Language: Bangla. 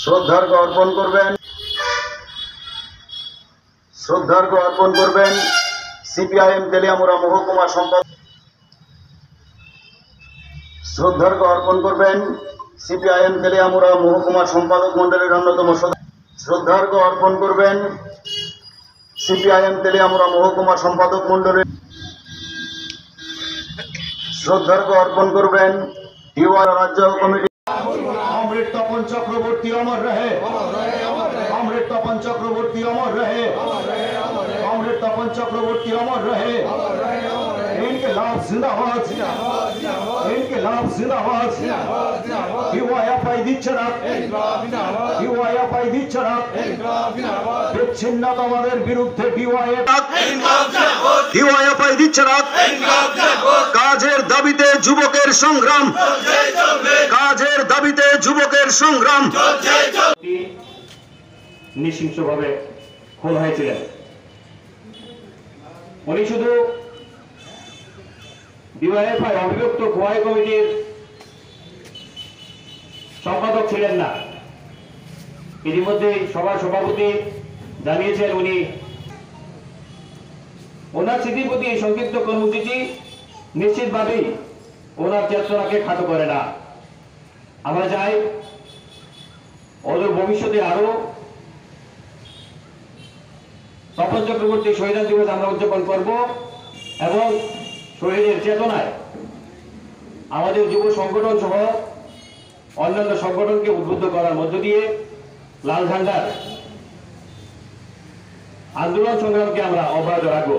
শ্রদ্ধার্ঘ অর্পণ করবেন। শ্রদ্ধার্ঘ অর্পণ করবেন সিপিআইএম তেলিয়ামুড়া মহকুমা সম্পাদক শ্রদ্ধার্ঘ অর্পণ করবেন সিপিআইএম তেলিয়ামুড়া মহকুমা সম্পাদক মন্ডলীর অন্যতম সদস্য। শ্রদ্ধার্ঘ অর্পণ করবেন সিপিআইএম তেলিয়ামুড়া মহকুমা সম্পাদক মন্ডলীর শ্রদ্ধার্ঘ অর্পণ করবেন ইউআর রাজ্য কমিটি তপন চক্রবর্তী অমর রহে অমৃত তপন চক্রবর্তী অমর রহে অমৃত তপন চক্রবর্তী অমর রহে इनके लाभ जिंदाबाद इनके लाभ जिंदाबाद ডিওয়াইএফআই দিচ্ছে না ডিওয়াইএফআই দিচ্ছে না বিচ্ছিন্নতাবাদের বিরুদ্ধে ডিওয়াইএফ ডিওয়াইএফআই দিচ্ছে না কাজের দাবিতে যুবকের সংগ্রাম কাজের দাবিতে যুবকের সংগ্রাম। নৃশংসভাবে খুন হয়েছিলেন। উনি শুধু ডিওয়াইএফআই অবিভক্ত খোয়াই কমিটির সম্পাদক ছিলেন না। ইতিমধ্যে সভার সভাপতি জানিয়েছেন উনি, ওনার স্মৃতির প্রতি এই সংক্ষিপ্ত কর্মসূচি নিশ্চিতভাবেই ওনার চেতনাকে খাটো করে না। আমরা চাই ওদের ভবিষ্যতে আরও তপন চক্রবর্তী শহীদ দিবস আমরা উদযাপন করব এবং শহীদের চেতনায় আমাদের যুব সংগঠন সহ অন্যান্য সংগঠনকে উদ্বুদ্ধ করার মধ্য দিয়ে লাল ঝান্ডার আন্দোলন সংগ্রামকে আমরা অব্যাহত রাখব।